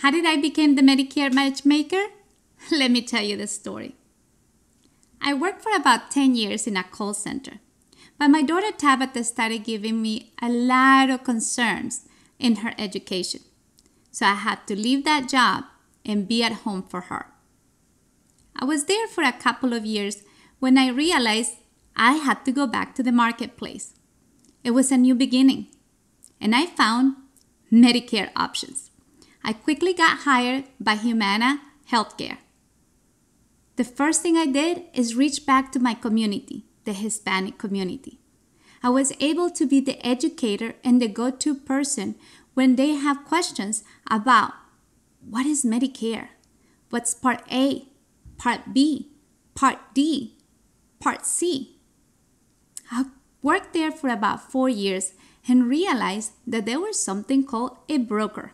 How did I become the Medicare matchmaker? Let me tell you the story. I worked for about 10 years in a call center, but my daughter Tabitha started giving me a lot of concerns in her education. So I had to leave that job and be at home for her. I was there for a couple of years when I realized I had to go back to the marketplace. It was a new beginning, and I found Medicare options. I quickly got hired by Humana Healthcare. The first thing I did is reach back to my community, the Hispanic community. I was able to be the educator and the go to person when they have questions about what is Medicare? What's Part A, Part B, Part D, Part C? I worked there for about four years and realized that there was something called a broker.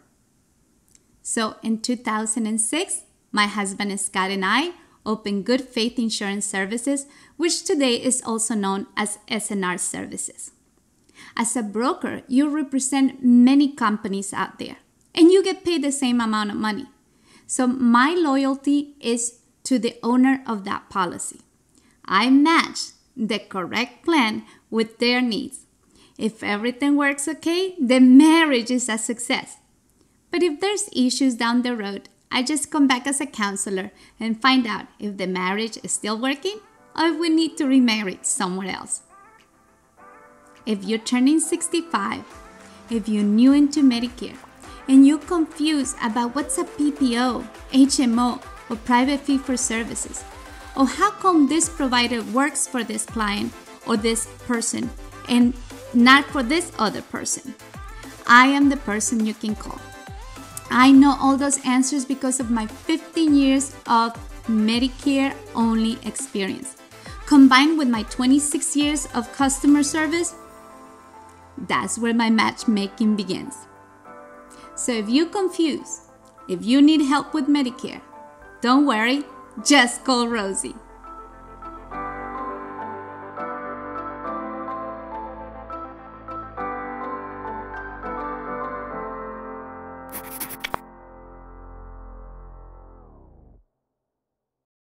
So in 2006, my husband Scott and I opened Good Faith Insurance Services, which today is also known as SNR Services. As a broker, you represent many companies out there and you get paid the same amount of money. So my loyalty is to the owner of that policy. I match the correct plan with their needs. If everything works okay, the marriage is a success. But if there's issues down the road, I just come back as a counselor and find out if the marriage is still working or if we need to remarry somewhere else. If you're turning 65, if you're new into Medicare, and you're confused about what's a PPO, HMO, or private fee for services, or how come this provider works for this client or this person and not for this other person, I am the person you can call. I know all those answers because of my 15 years of Medicare only experience. Combined with my 26 years of customer service, that's where my matchmaking begins. So if you're confused, if you need help with Medicare, don't worry, just call Rosie.